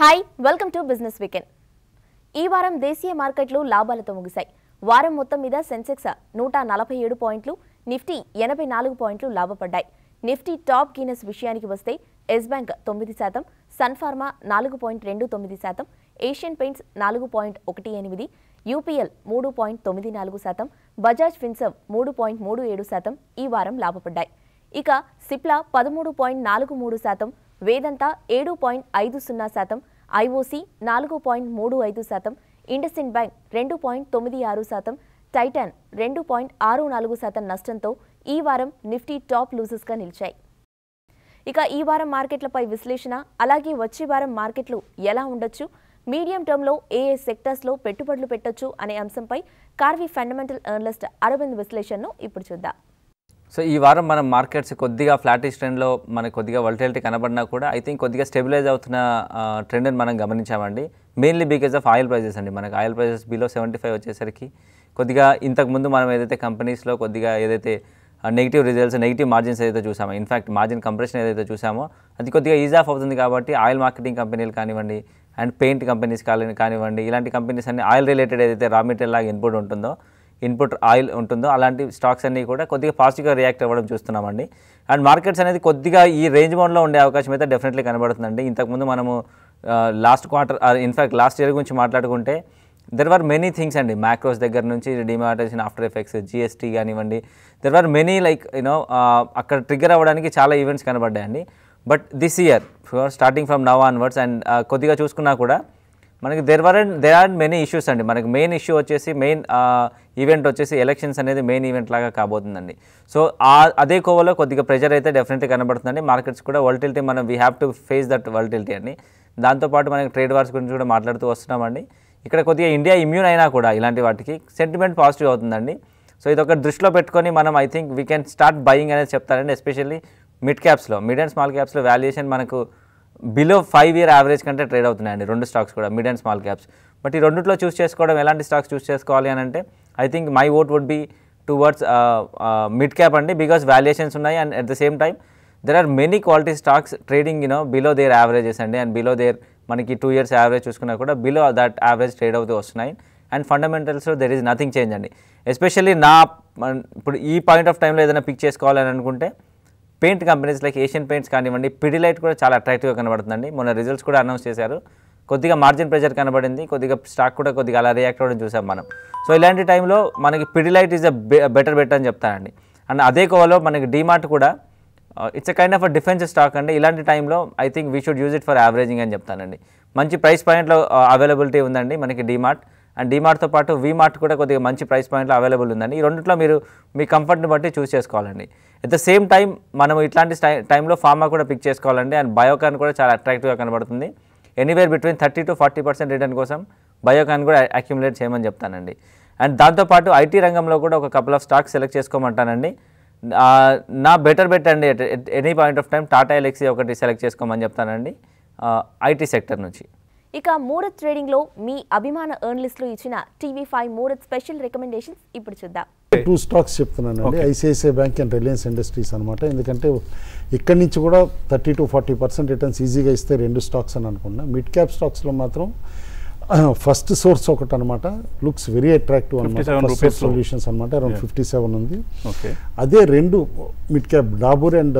Hi welcome to business weekend. ఈ వారం దేశీయ మార్కెట్లు లాభాలతో ముగిశాయి. వారం మొత్తం మీద సెన్సెక్స్ నూట నలభై ఏడు పాయింట్లు నిఫ్టీ ఎనభై నాలుగు పాయింట్లు లాభపడ్డాయి. నిఫ్టీ టాప్ గీనెస్ విషయానికి వస్తే ఎస్ బ్యాంక్ తొమ్మిది శాతం సన్ఫార్మా నాలుగు పాయింట్ రెండు తొమ్మిది శాతం ఏషియన్ పెయింట్స్ నాలుగు పాయింట్ ఒకటి ఎనిమిది యూపీఎల్ మూడు పాయింట్ తొమ్మిది నాలుగు శాతం బజాజ్ ఫిన్సర్వ్ మూడు పాయింట్ మూడు ఏడు శాతం ఈ వారం లాభపడ్డాయి. ఇక సిప్లా పదమూడు పాయింట్ నాలుగు మూడు శాతం వేదంత ఏడు పాయింట్ ఐదు సున్నా శాతం ఐఓసీ నాలుగు పాయింట్ మూడు ఐదు శాతం ఇండస్ఇండ్ బ్యాంక్ రెండు పాయింట్ తొమ్మిది ఆరు శాతం టైటాన్ రెండు పాయింట్ ఆరు నాలుగు శాతం నష్టంతో ఈ వారం నిఫ్టీ టాప్ లూజర్స్గా నిలిచాయి. ఇక ఈ వారం మార్కెట్లపై విశ్లేషణ అలాగే వచ్చే వారం మార్కెట్లు ఎలా ఉండొచ్చు మీడియం టర్మ్లో ఏ ఏ సెక్టర్స్లో పెట్టుబడులు పెట్టొచ్చు అనే అంశంపై కార్వి ఫండమెంటల్ ఎర్నలిస్ట్ అరవింద్ విశ్లేషణను ఇప్పుడు చూద్దాం. సో ఈ వారం మనం మార్కెట్స్ కొద్దిగా ఫ్లాటిష్ ట్రెండ్లో మనకు కొద్దిగా వల్టిలిటీ కనబడినా కూడా ఐ థింక్ కొద్దిగా స్టెబిలైజ్ అవుతున్న ట్రెండ్ని మనం గమనించామండి. Mainly because of oil prices అండి. మనకు oil prices below seventy five వచ్చేసరికి కొద్దిగా ఇంతకుముందు మనం ఏదైతే కంపెనీస్లో కొద్దిగా ఏదైతే నెగిటివ్ రిజల్ట్స్ నెగిటివ్ మార్జిన్స్ ఏదైతే చూసామో ఇన్ఫాక్ట్ మార్జిన్ కంప్రెషన్ ఏదైతే చూసామో అది కొద్దిగా ఈజ్ ఆఫ్ అవుతుంది కాబట్టి ఆయిల్ మార్కెటింగ్ కంపెనీలు కానివ్వండి అండ్ పెయింట్ కంపెనీస్ కానివ్వండి ఇలాంటి కంపెనీస్ అన్ని ఆయిల్ రిలేటెడ్ ఏదైతే రా మెటీరియల్ లాగా ఇన్పుట్ ఉంటుందో ఇన్పుట్ ఆయిల్ ఉంటుందో అలాంటి స్టాక్స్ అన్నీ కూడా కొద్దిగా పాజిటివ్గా రియాక్ట్ అవ్వడం చూస్తున్నామండి. అండ్ మార్కెట్స్ అనేది కొద్దిగా ఈ రేంజ్ బౌండ్లో ఉండే అవకాశం అయితే డెఫినెట్లీ కనబడుతుందండి. ఇంతకుముందు మనము last quarter in fact last year గురించి మాట్లాడుకుంటే దెర్ ఆర్ మెనీ థింగ్స్ అండి. మ్యాక్రోస్ దగ్గర నుంచి డిమాటేషన్ ఆఫ్టర్ ఎఫెక్ట్స్ జిఎస్టీ కానివ్వండి. There are many like you know అక్కడ ట్రిగ్గర్ అవ్వడానికి చాలా events కనబడ్డాయండి. But this year starting from now onwards and కొద్దిగా చూసుకున్నా కూడా మనకి there were and there are many issues అండి. మనకి మెయిన్ ఇష్యూ వచ్చేసి మెయిన్ ఈవెంట్ వచ్చేసి ఎలక్షన్స్ అనేది మెయిన్ ఈవెంట్ లాగా కాబోతుందండి. సో ఆ అదే కోవలో కొద్దిగా ప్రెషర్ అయితే డెఫినెట్లీ కనబడుతుందండి. మార్కెట్స్ కూడా వల్టిలిటీ మనం we have to face that volatility అండి. దాంతోపాటు మనకి ట్రేడ్ వార్స్ గురించి కూడా మాట్లాడుతూ వస్తున్నామండి. ఇక్కడ కొద్దిగా ఇండియా ఇమ్యూన్ అయినా కూడా ఇలాంటి వాటికి సెంటిమెంట్ పాజిటివ్ అవుతుందండి. సో ఇది ఒక దృష్టిలో పెట్టుకొని మనం I think we can start buying అనేది చెప్తారండి ఎస్పెషల్లీ మిడ్ క్యాప్స్లో మిడ్ అండ్ స్మాల్ క్యాప్స్లో వాల్యుయేషన్ మనకు బిలో ఫైవ్ ఇయర్ యావరేజ్ కంటే ట్రేడ్ అవుతున్నాయండి. రెండు స్టాక్స్ కూడా mid and small caps. But ఈ రెండిట్లో చూస్ చేసుకోవడం ఎలాంటి స్టాక్స్ చూస్ చేసుకోవాలి అని అంటే I think my vote would be towards mid cap అండి. బికాస్ వాల్యుయేషన్స్ ఉన్నాయి and at the same time there are many quality stocks trading you know below their averages అండి. అండ్ బిలో దేర్ మనకి two years average చూసుకున్నా కూడా below that average trade అవుతూ వస్తున్నాయి. And ఫండమెంటల్స్లో there is nothing change అండి. Especially నా ఇప్పుడు ఈ పాయింట్ ఆఫ్ టైంలో ఏదైనా పిక్ చేసుకోవాలని అనుకుంటే paint companies like Asian Paints కానివ్వండి పిడిలైట్ కూడా చాలా అట్రాక్టివ్గా కనబడుతుందండి. మొన్న రిజల్ట్స్ కూడా అనౌన్స్ చేశారు. కొద్దిగా మార్జిన్ ప్రెషర్ కనబడింది కొద్దిగా స్టాక్ కూడా కొద్దిగా అలా రియాక్ట్ అవ్వడం చూసాం మనం. సో ఇలాంటి టైంలో మనకి Pidilite is a better better అని చెప్తానండి. అండ్ అదే కోవలో మనకి డీమార్ట్ కూడా it's a kind of a defence stock అండి. ఇలాంటి టైంలో I think we should use it for averaging అని చెప్తానండి. మంచి ప్రైస్ పాయింట్లో అవైలబిలిటీ ఉందండి మనకి డీమార్ట్ అండ్ డీమార్ట్తో పాటు వీమార్ట్ కూడా కొద్దిగా మంచి ప్రైస్ పాయింట్లో అవైలబుల్ ఉందండి. ఈ రెండిట్లో మీరు మీ కంఫర్ట్ని బట్టి చూస్ చేసుకోవాలండి. అట్ ద సేమ్ టైం మనం ఇట్లాంటి టై- టైంలో ఫార్మా కూడా పిక్ చేసుకోవాలండి. అండ్ బయోకాన్ కూడా చాలా అట్రాక్టివ్గా కనబడుతుంది. Anywhere between thirty to forty percent return కోసం బయోకాన్ కూడా అక్యుములేట్ చేయమని చెప్తానండి. అండ్ దాంతోపాటు ఐటీ రంగంలో కూడా ఒక కపుల్ ఆఫ్ స్టాక్స్ సెలెక్ట్ చేసుకోమంటానండి. నా బెటర్ బెట్ అండి any point of time Tata Elxsi ఒకటి సెలెక్ట్ చేసుకోమని చెప్తానండి. ఐటీ సెక్టర్ నుంచి. ఇక మూరత్ ట్రేడింగ్లో మీ అభిమాన ఎర్నలిస్టులు ఇచ్చిన TV five Muhurat special recommendations ఇప్పుడు చూద్దాం. టూ స్టాక్స్ చెప్తున్నానండి. ICICI bank and Reliance Industries అనమాట ఎందుకంటే ఇక్కడి నుంచి కూడా thirty to forty percent returns ఈజీగా ఇస్తే రెండు స్టాక్స్ అని అనుకున్నా మిడ్ క్యాప్ స్టాక్స్లో మాత్రం ఫస్ట్ సోర్స్ ఒకటి అనమాట లుక్స్ వెరీ అట్రాక్టివ్ అనమాట 57 ఫస్ట్ rupees లో. సొల్యూషన్స్ అనమాట అరౌండ్. ఫిఫ్టీ సెవెన్ ఉంది. ఓకే అదే రెండు మిడ్ క్యాప్ డాబూర్ అండ్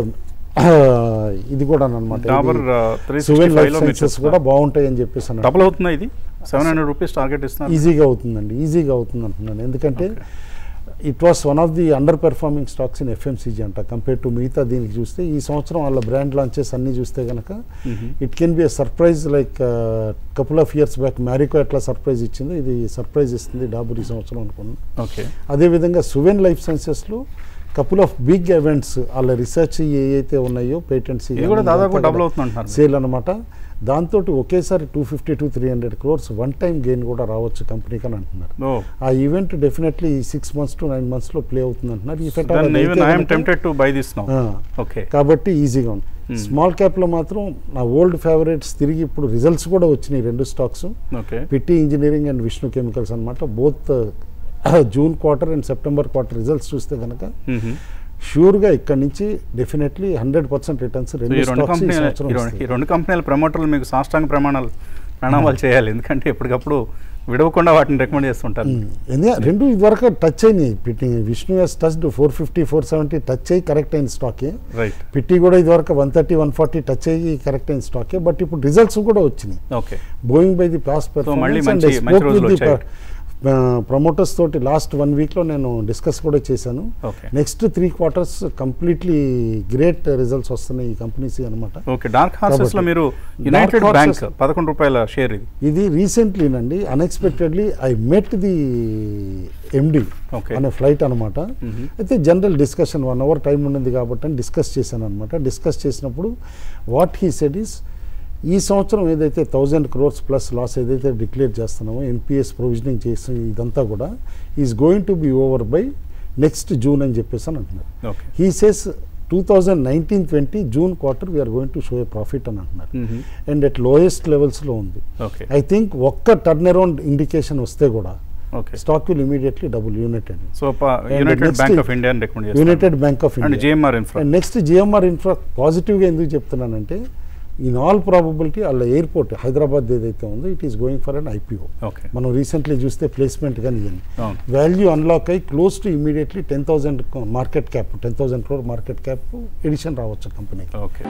ఇది కూడా అనమాట డాబర్, 365 సువెన్ లైఫ్ సైన్సెస్. కూడా బాగుంటాయి అని చెప్పేసి. డబుల్ అవుతుందా ఇది? సెవెన్ హండ్రెడ్ రూపీస్ టార్గెట్ ఇస్తున్నారు. ఈజీగా అవుతుందండి ఈజీగా అవుతుంది అంటున్నాను. ఎందుకంటే it was one of the under performing stocks in FMCG అంట. కంపేర్ టు మిగతా దీనికి చూస్తే ఈ సంవత్సరం వాళ్ళ బ్రాండ్ లాంచెస్ అన్ని చూస్తే కనుక it can be a surprise like couple of years back Marico ఎట్లా సర్ప్రైజ్ ఇచ్చిందో ఇది సర్ప్రైజ్ ఇస్తుంది డాబర్ ఈ సంవత్సరం అనుకున్నాను. ఓకే అదేవిధంగా సువెన్ లైఫ్ సైన్సెస్లో కపుల్ ఆఫ్ బిగ్ ఈవెంట్స్ వాళ్ళ రీసెర్చ్ ఏవైతే ఉన్నాయో పేటెంట్స్ కూడా దాదాపు డబుల్ సేల్ అనమాట దాంతో ఒకేసారి two fifty to three hundred crores one time gain కూడా రావచ్చు కంపెనీకి అని అంటున్నారు. ఆ event definitely six months to nine మంత్స్లో ప్లే అవుతుంది అంటున్నారు కాబట్టి ఈజీగా ఉంది. స్మాల్ క్యాప్లో మాత్రం నా ఓల్డ్ ఫేవరెట్స్ తిరిగి ఇప్పుడు రిజల్ట్స్ కూడా వచ్చినాయి రెండు stocks Pitti engineering and Vishnu chemicals అనమాట both June quarter and September quarter results చూస్తే కనుక షూర్గా ఇక్కడ నుంచి డెఫినెట్లీ హండ్రెడ్ పర్సెంట్ రిటర్న్స్ రెండు కంపెనీలు ప్రమోటర్లు మీకు సాష్టాంగ ప్రమాణాలు ప్రణామాలు చేయాలి. ఎందుకంటే ఎప్పటికప్పుడు విడవకుండా వాటిని రికమెండ్ చేస్తుంటారు. రెండు ఇదివరకు టచ్ అయినాయి. Vishnu yes touch four fifty four seventy touch అయ్యి కరెక్ట్ అయిన స్టాకే. రైట్ పిట్టి కూడా ఇదివరకు one thirty one forty touch అయ్యి కరెక్ట్ అయిన స్టాకే. బట్ ఇప్పుడు రిజల్ట్స్ కూడా వచ్చినాయి. Okay going by the performance and. Promoters తోటి లాస్ట్ వన్ వీక్లో నేను డిస్కస్ కూడా చేశాను. Next three quarters completely great results వస్తున్నాయి ఈ కంపెనీస్ అనమాట ఓకే డార్క్ హార్సెస్లో కాబట్టి మీరు యునైటెడ్ బ్యాంక్ పదకొండు రూపాయల షేర్ ఇది ఇది రీసెంట్లీనండి unexpectedly I met the MD. అనే ఫ్లైట్ అనమాట అయితే general discussion one hour time ఉన్నది కాబట్టి డిస్కస్ చేశాను అనమాట డిస్కస్ చేసినప్పుడు వాట్ హీ సెడ్ ఈస్ ఈ సంవత్సరం ఏదైతే థౌజండ్ క్రోర్స్ ప్లస్ లాస్ ఏదైతే డిక్లేర్ చేస్తున్నామో ఎన్పిఎస్ ప్రొవిజనింగ్ చేసి ఇదంతా కూడా is going to be over by next June అని చెప్పేసి అని అంటున్నారు. He says two thousand nineteen twenty June quarter we're going to show a profit అని అంటున్నారు. అండ్ అట్ లోయెస్ట్ లెవెల్స్లో ఉంది. ఓకే ఐ థింక్ ఒక్క టర్న్ అరౌండ్ ఇండికేషన్ వస్తే కూడా okay stock will immediately double United so United Bank of India United Bank of India GMR Infra and next GMR Infra పాజిటివ్గా ఎందుకు చెప్తున్నానంటే ఇన్ ఆల్ ప్రాబబిలిటీ వాళ్ళ airport Hyderabad ఏదైతే ఉందో it is going for an IPO మనం recently చూస్తే placement కానీ ఇవన్నీ. వాల్యూ అన్లాక్ అయ్యి close to immediately ten thousand market cap ten thousand crore market cap addition రావచ్చు కంపెనీకి ఓకే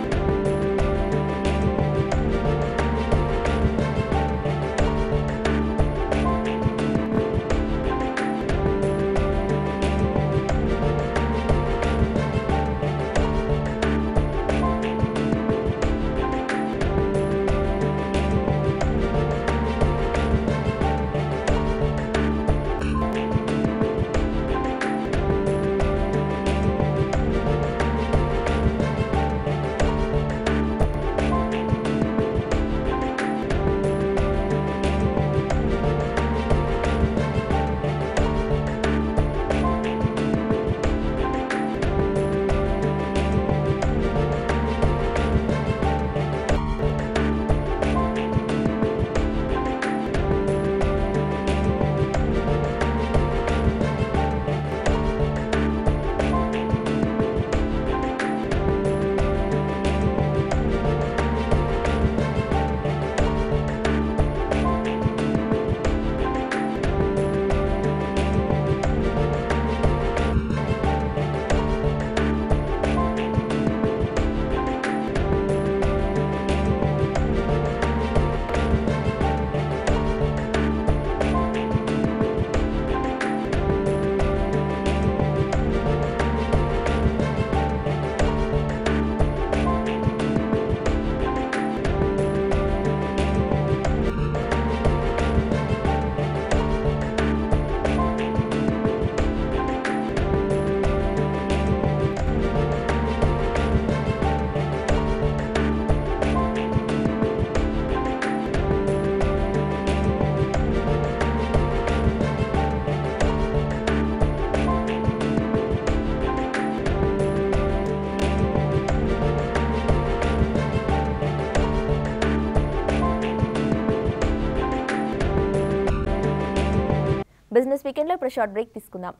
బిజినెస్ వీకెండ్లో ఇప్పుడు షార్ట్ బ్రేక్ తీసుకుందాం.